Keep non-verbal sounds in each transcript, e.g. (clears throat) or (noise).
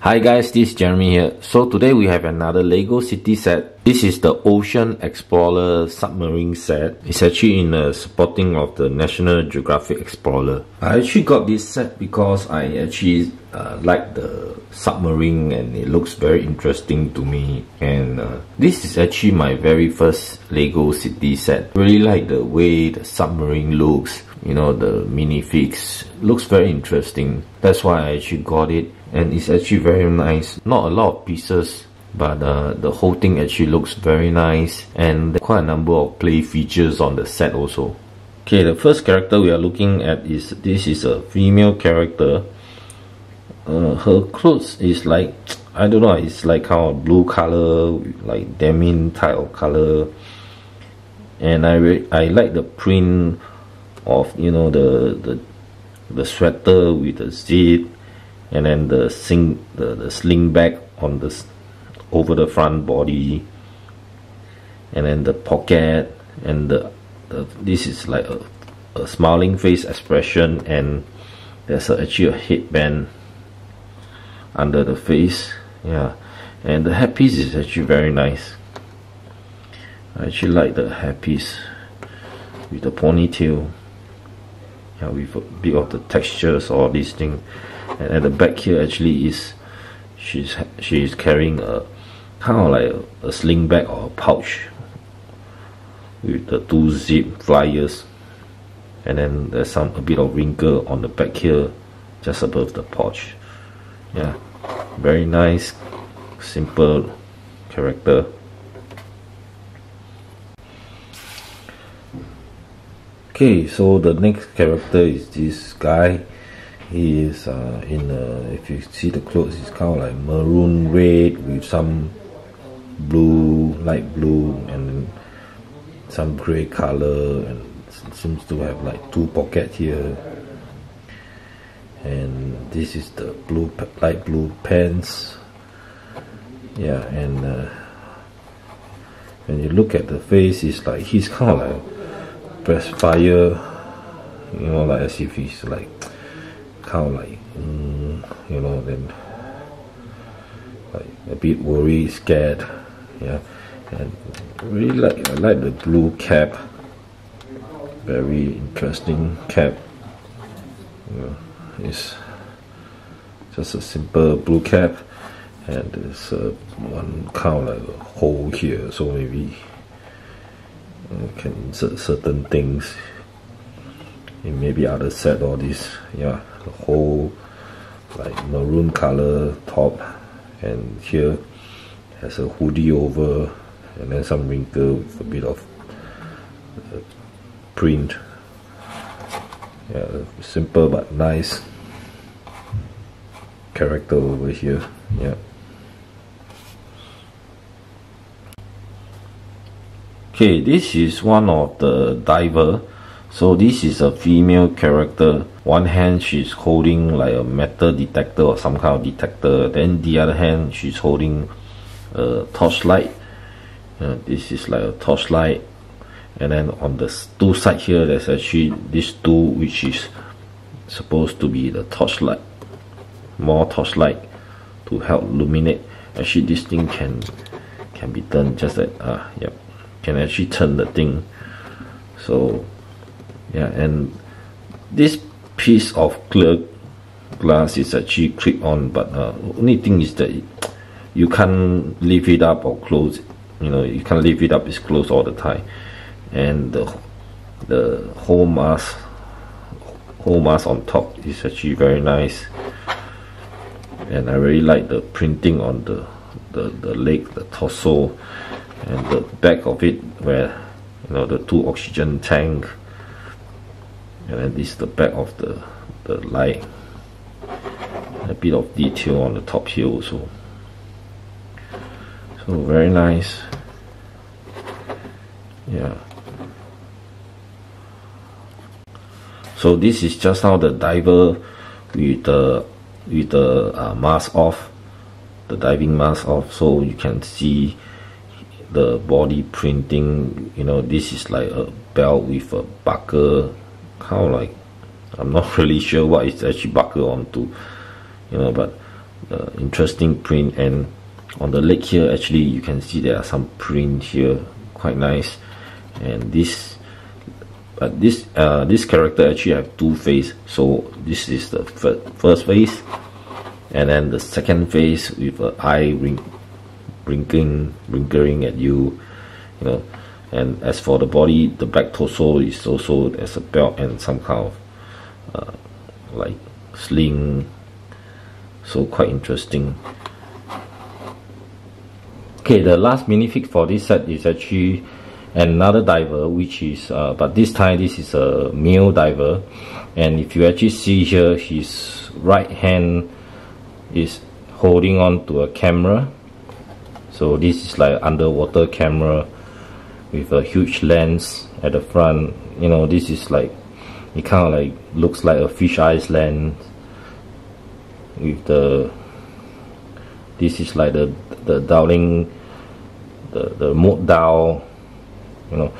Hi guys, this is Jeremy here. So today we have another LEGO City set. This is the Ocean Explorer submarine set. It's actually in the supporting of the National Geographic Explorer. I actually got this set because I actually uh, like the submarine and it looks very interesting to me. And uh, this is actually my very first LEGO City set. Really like the way the submarine looks you know the minifigs looks very interesting that's why I actually got it and it's actually very nice. Not a lot of pieces but uh, the whole thing actually looks very nice and quite a number of play features on the set also. Okay the first character we are looking at is this is a female character. Uh, her clothes is like I don't know it's like kind of blue color like denim type of color. And I I like the print of you know the the the sweater with the zip and then the sing the, the sling back on this over the front body. And then the pocket and the, the this is like a, a smiling face expression and there's a, actually a headband under the face. Yeah. And the headpiece is actually very nice. I actually like the headpiece with the ponytail. Yeah, with a bit of the textures or this thing and at the back here actually is she's she's carrying a kind of like a, a sling bag or a pouch with the two zip flyers and then there's some a bit of wrinkle on the back here just above the pouch. Yeah. Very nice simple character. Okay so the next character is this guy he is uh, in a, if you see the clothes it's kind of like maroon red with some blue light blue and some gray color and seems to have like two pockets here. And this is the blue light blue pants. Yeah and uh, when you look at the face it's like he's kind of like press fire you know like as if he's like kind of like mm, you know then like a bit worried scared yeah. And really like I like the blue cap. Very interesting cap. You know, it's just a simple blue cap. And there's uh, one kind of like a hole here so maybe can insert certain things. In maybe other set all this yeah the whole like maroon color top and here has a hoodie over and then some wrinkle with a bit of uh, print. Yeah simple but nice character over here yeah. Okay this is one of the diver. So this is a female character one hand she's holding like a metal detector or some kind of detector. Then the other hand she's holding a torchlight. Uh, this is like a torchlight. And then on the two side here there's actually this tool which is supposed to be the torchlight more torchlight to help illuminate. Actually this thing can can be done just like ah yep can actually turn the thing. So yeah and this piece of clear glass is actually clip on but uh, only thing is that you can't lift it up or close you know you can't lift it up it's closed all the time. And the the whole mask whole mask on top is actually very nice. And I really like the printing on the the, the leg the torso and the back of it where you know the two oxygen tank and then this is the back of the the light. A bit of detail on the top here also. So very nice. Yeah. So this is just how the diver with the with the uh, mask off the diving mask off. So you can see the body printing. You know this is like a belt with a buckle of like I'm not (laughs) really sure what it's actually buckle onto you know but uh, interesting print. And on the leg here actually you can see there are some print here quite nice. And this but this uh, this character actually have two face. So this is the first face and then the second face with an eye ring blinking blinking at you you know and as for the body the back torso is also as a belt and some kind of uh, like sling. So quite interesting. Okay the last minifig for this set is actually another diver which is uh, but this time this is a male diver. And if you actually see here his right hand is holding on to a camera. So this is like underwater camera with a huge lens at the front. You know this is like it kind of like looks like a fish eyes lens with the this is like the the dialing the the mode dial you know.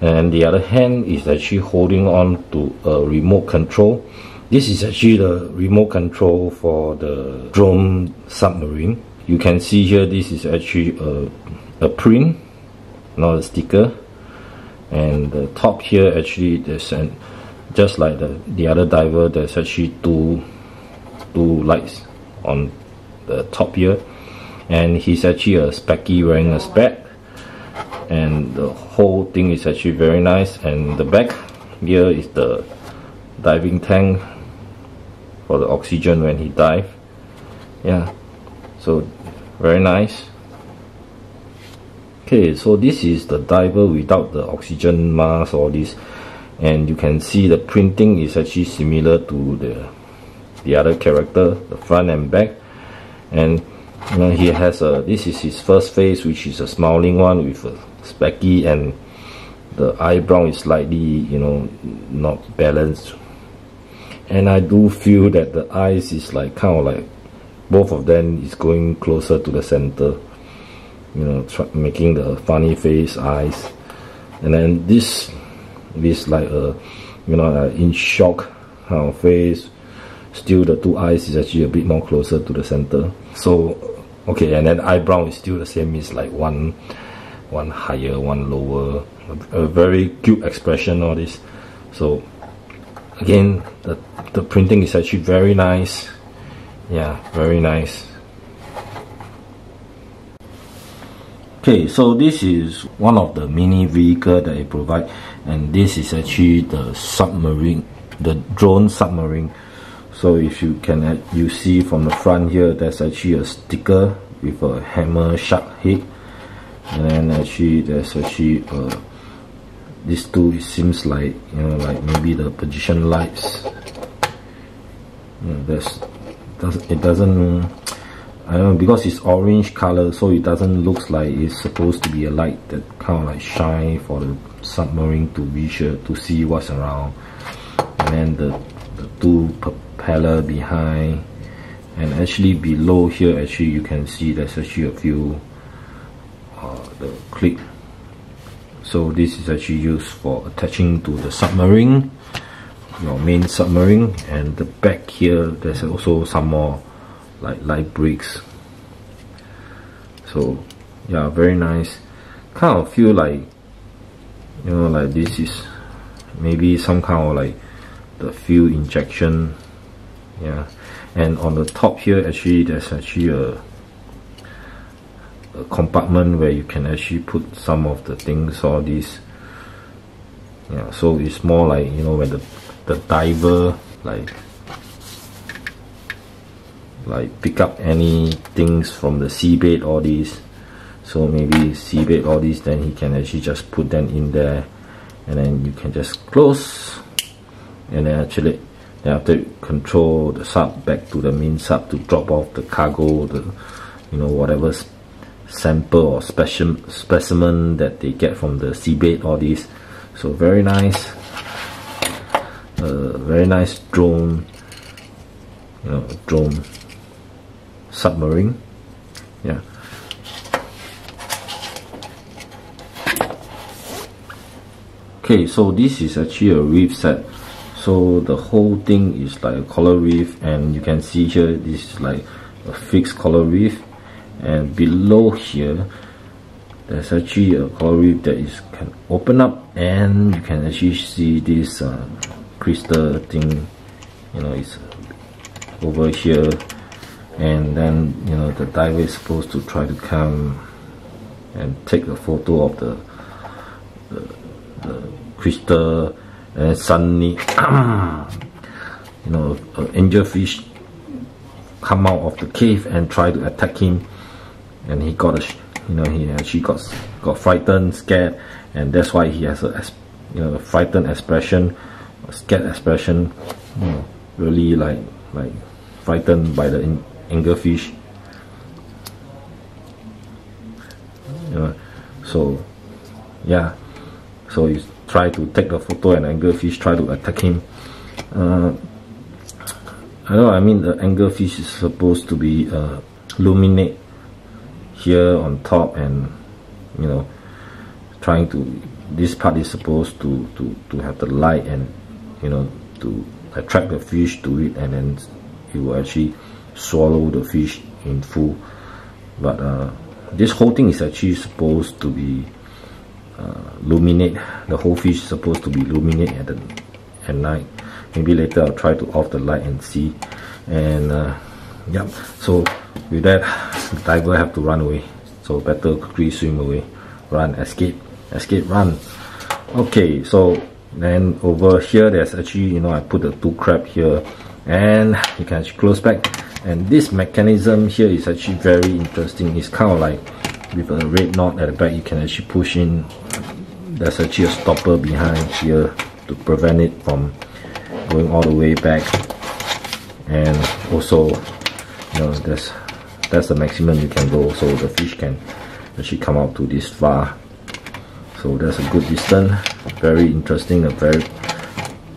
And the other hand is actually holding on to a remote control. This is actually the remote control for the drone submarine. You can see here this is actually a, a print not a sticker. And the top here actually there's an just like the the other diver there's actually two two lights on the top here. And he's actually a specky wearing a spec. And the whole thing is actually very nice. And the back here is the diving tank for the oxygen when he dive. Yeah. So very nice okay so this is the diver without the oxygen mask all this. And you can see the printing is actually similar to the the other character the front and back. And you know, he has a this is his first face which is a smiling one with a specky and the eyebrow is slightly you know not balanced. And I do feel that the eyes is like kind of like both of them is going closer to the center you know making the funny face eyes. And then this is like a you know in shock kind of face still the two eyes is actually a bit more closer to the center. So okay and then eyebrow is still the same is like one one higher one lower. A, a very cute expression all this. So again the, the printing is actually very nice. Yeah very nice okay so this is one of the mini vehicle that it provide and this is actually the submarine the drone submarine. So if you can uh, you see from the front here there's actually a sticker with a hammer shark head. And then actually there's actually uh, a this two it seems like you know like maybe the position lights. You know, it doesn't Because it's orange color so it doesn't looks like it's supposed to be a light that kind of like shine for the submarine to visual to see what's around. And then the, the two propeller behind and actually below here actually you can see there's actually a few uh, the clip. So this is actually used for attaching to the submarine your main submarine and the back here there's also some more like light bricks. So yeah very nice. Kind of feel like you know like this is maybe some kind of like the fuel injection. Yeah. And on the top here actually there's actually a, a compartment where you can actually put some of the things all these. Yeah so it's more like you know when the the diver like like pick up any things from the seabed all these. So maybe seabed all these then he can actually just put them in there. And then you can just close. And then actually then after control the sub back to the main sub to drop off the cargo the you know whatever sample or special specimen that they get from the seabed all these. So very nice. A very nice drone. You know drone submarine. Yeah. Okay so this is actually a reef set. So the whole thing is like a coral reef and you can see here this is like a fixed coral reef. And below here there's actually a coral reef that is can open up and you can actually see this uh, crystal thing. You know it's over here and then you know the diver is supposed to try to come and take a photo of the the, the crystal and suddenly (clears throat) you know an angelfish come out of the cave and try to attack him. And he got a you know he actually got got frightened scared. And that's why he has a you know frightened expression scared expression you know really like like frightened by the anglerfish you know so yeah. So he try to take a photo and anglerfish try to attack him. Uh, I know I mean the anglerfish is supposed to be uh, luminate here on top and you know trying to this part is supposed to to to have the light and you know to attract the fish to it and then it will actually swallow the fish in full. But uh, this whole thing is actually supposed to be uh, luminate the whole fish is supposed to be luminate at the at night. Maybe later I'll try to off the light and see. And uh, yeah so with that the tiger have to run away. So better quickly swim away. Run escape escape run. Okay so then over here there's actually you know I put the two crab here. And you can close back and this mechanism here is actually very interesting. It's kind of like with a red knot at the back you can actually push in. There's actually a stopper behind here to prevent it from going all the way back. And also you know there's that's the maximum you can go. So the fish can actually come out to this far. So that's a good distance. Very interesting a very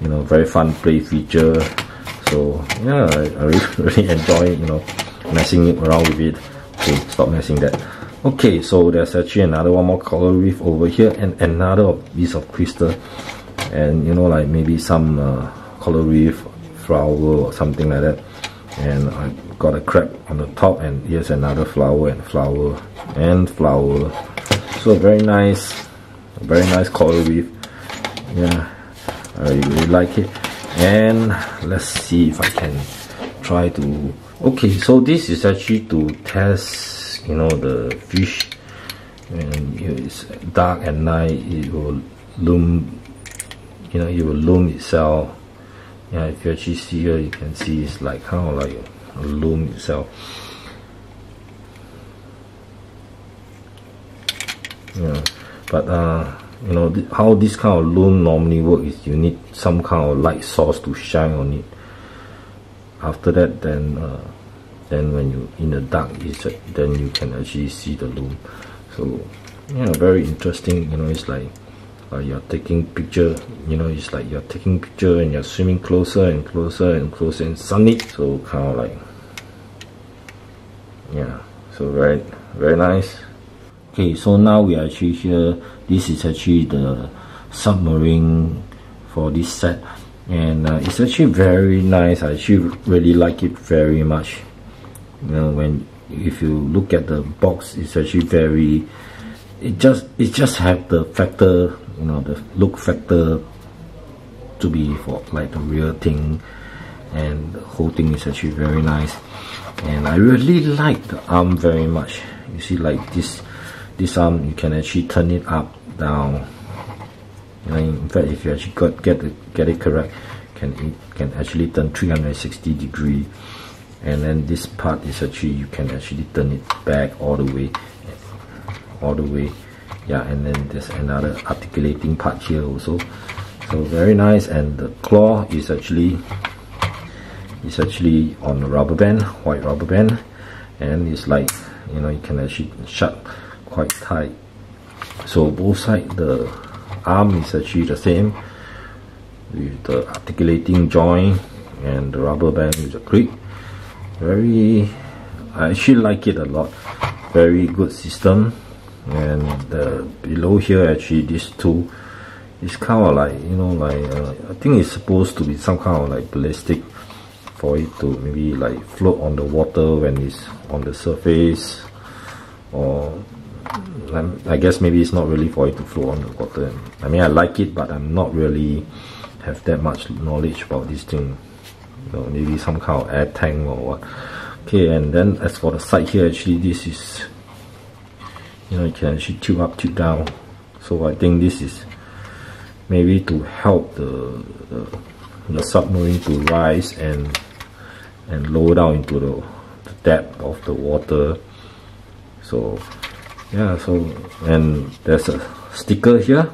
you know very fun play feature so yeah I, I really, (laughs) really enjoy you know messing around with it. Okay stop messing that. Okay so there's actually another one more color reef over here and another piece of crystal. And you know like maybe some uh, coral reef flower or something like that. And I got a crab on the top and here's another flower and flower and flower. So very nice very nice coral reef. Yeah I really like it and let's see if I can try to okay so this is actually to test you know the fish. And it's dark at night it will loom you know it will loom itself. Yeah if you actually see here you can see it's like kind of like a loom itself. Yeah but uh you know th how this kind of loom normally work is you need some kind of light source to shine on it. After that then uh, then when you in the dark is then you can actually see the loom so yeah very interesting you know it's like uh, you're taking picture you know it's like you're taking picture and you're swimming closer and closer and closer and sunny. So kind of like yeah. So very very nice okay so now we are actually here this is actually the submarine for this set and uh, it's actually very nice. I actually really like it very much. You know when if you look at the box it's actually very it just it just have the factor you know the look factor to be for like the real thing and the whole thing is actually very nice. And I really like the arm very much. You see like this this arm you can actually turn it up down. Know, in fact if you actually got get it, get it correct can it can actually turn 360 degree. And then this part is actually you can actually turn it back all the way all the way. Yeah and then there's another articulating part here also. So very nice. And the claw is actually is actually on a rubber band white rubber band. And it's like you know you can actually shut quite tight. So both sides the arm is actually the same with the articulating joint and the rubber band is a grip. Very I actually like it a lot. Very good system. And the below here actually these two is kind of like you know like uh, I think it's supposed to be some kind of like ballistic for it to maybe like float on the water when it's on the surface or I guess maybe it's not really for it to float on the water. I mean I like it but I'm not really have that much knowledge about this thing. Maybe some kind of air tank or what. Okay and then as for the side here actually this is you know you can actually tilt up tilt down. So I think this is maybe to help the, the, the submarine to rise and and lower down into the, the depth of the water. So yeah so and there's a sticker here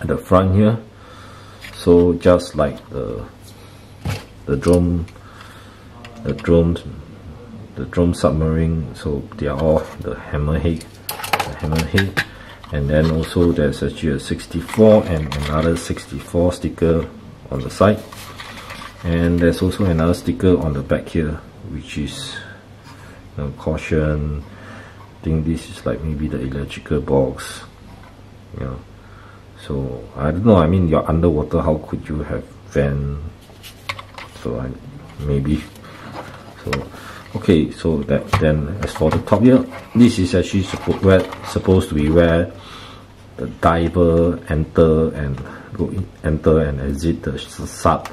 at the front here. So just like the the drone the drone the drone submarine so they are all the hammerhead the hammerhead and then also there's actually a 64 and another 64 sticker on the side. And there's also another sticker on the back here which is you know, caution think this is like maybe the electrical box you know. So I don't know I mean you're underwater how could you have van so I maybe. So okay so that then as for the top here this is actually supposed where supposed to be where the diver enter and go in, enter and exit the sub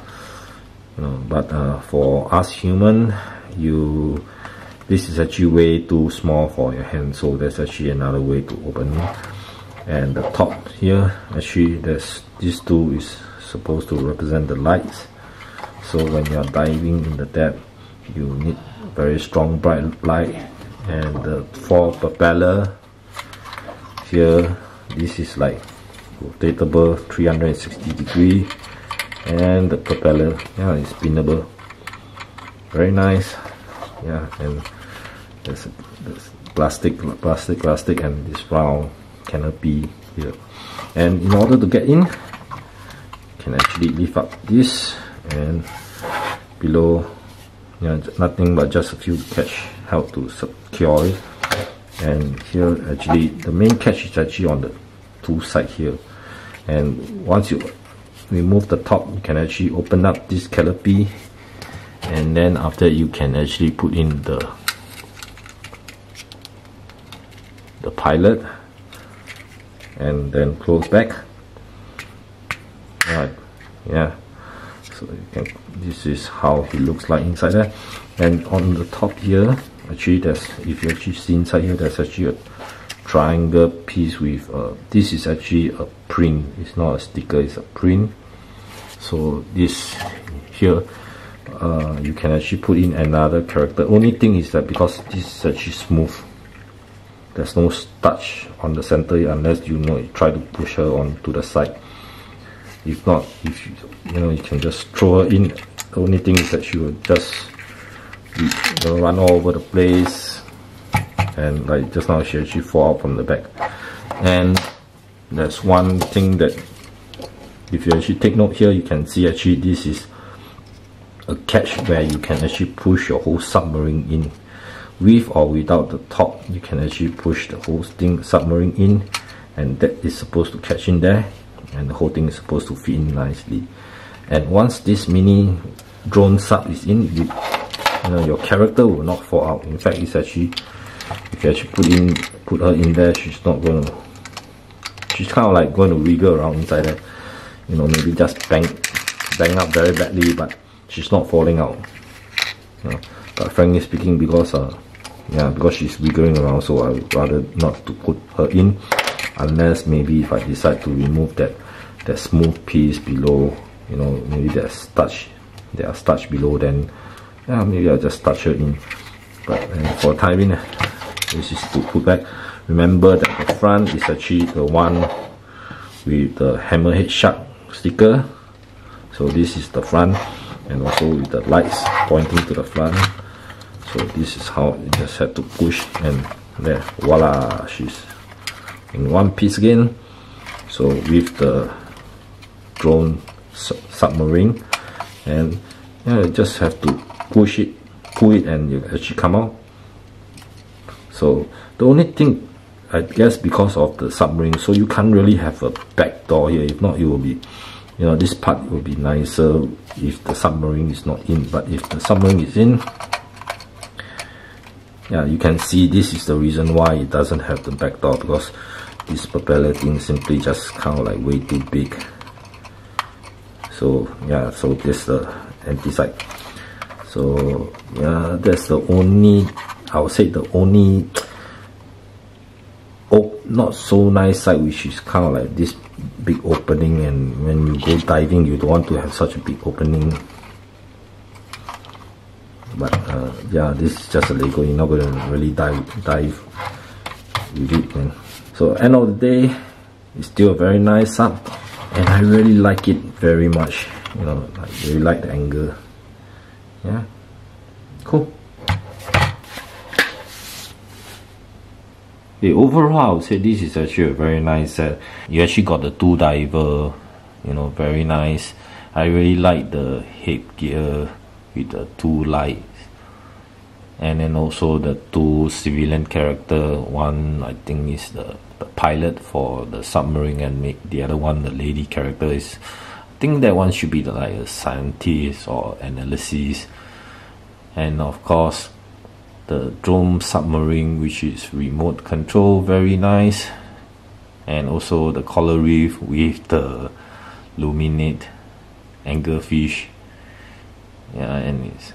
you know. But uh, for us human you this is actually way too small for your hand so there's actually another way to open it. And the top here actually there's this two is supposed to represent the lights. So when you're diving in the depth you need very strong bright light. And the four propeller here this is like rotatable 360 degree. And the propeller yeah it's spinnable. Very nice yeah and there's, there's plastic plastic plastic and this round canopy here. And in order to get in you can actually lift up this and below know, nothing but just a few catch help to secure it. And here actually the main catch is actually on the two side here. And once you remove the top you can actually open up this canopy and then after you can actually put in the the pilot and then close back. Right. Yeah. So can this is how it looks like inside there. And on the top here actually there's if you actually see inside here there's actually a triangle piece with uh, this is actually a print. It's not a sticker it's a print. So this here uh, you can actually put in another character. Only thing is that because this is actually smooth there's no touch on the center unless you know you try to push her onto the side. If not if you, you know you can just throw her in. The only thing is that she will just you know, run all over the place. And like just now she actually fall out from the back. And there's one thing that if you actually take note here you can see actually this is a catch where you can actually push your whole submarine in. With or without the top you can actually push the whole thing submarine in and that is supposed to catch in there and the whole thing is supposed to fit in nicely. And once this mini drone sub is in you, you know your character will not fall out. In fact it's actually you actually put in put her in there. She's not going to she's kind of like going to wiggle around inside there. You know maybe just bang bang up very badly but she's not falling out. Know. but frankly speaking because uh yeah because she's wiggling around so I would rather not to put her in unless maybe if I decide to remove that that smooth piece below you know maybe there's touch there are touch below then yeah maybe I'll just touch her in. But uh, for timing this is to put back. Remember that the front is actually the one with the hammerhead shark sticker. So this is the front and also with the lights pointing to the front. So this is how you just have to push and there voila she's in one piece again. So with the drone su submarine and yeah you just have to push it pull it and you actually come out. So the only thing I guess because of the submarine so you can't really have a back door here. If not it will be you know this part will be nicer if the submarine is not in but if the submarine is in yeah you can see this is the reason why it doesn't have the back door because this propeller thing simply just kind of like way too big. So yeah so this the empty side. So yeah that's the only I would say the only not so nice side which is kind of like this big opening and when you go diving you don't want to have such a big opening. But uh, yeah this is just a Lego. You're not going to really dive dive with it man. so end of the day it's still a very nice sub and I really like it very much. You know I really like the angle. Yeah. Cool the overall I would say eh, this is actually a very nice set. You actually got the two diver you know very nice. I really like the headgear with the two lights. And then also the two civilian character. One I think is the, the pilot for the submarine and make the other one the lady character is I think that one should be the, like a scientist or analysis. And of course the drone submarine which is remote control very nice. And also the coral reef with the luminate anglerfish yeah and it's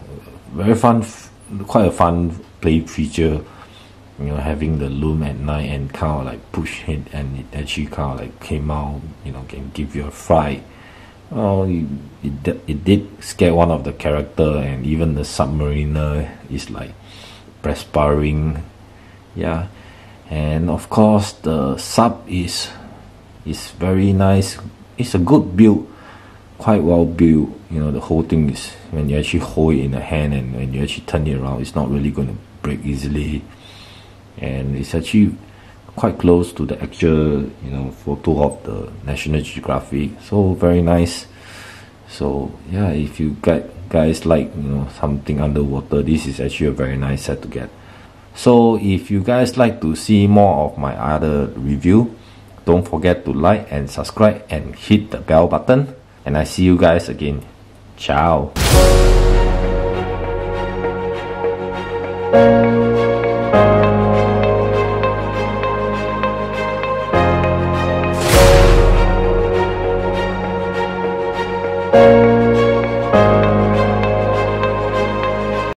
very fun quite a fun play feature. You know having the loom at night and kind of like push it and it actually kind of like came out you know can give you a fright. Oh it, it, it did scare one of the character and even the submariner is like perspiring yeah and of course the sub is is very nice it's a good build quite well built. You know, the whole thing is when you actually hold it in the hand and when you actually turn it around, it's not really going to break easily. And it's actually quite close to the actual, you know, photo of the National Geographic. So very nice. So yeah, if you guys like, you know, something underwater, this is actually a very nice set to get. So if you guys like to see more of my other review, don't forget to like and subscribe and hit the bell button and I see you guys again. Ciao.